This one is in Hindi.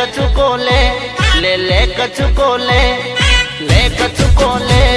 कछु को ले ले ले कछु को ले ले कछु को ले।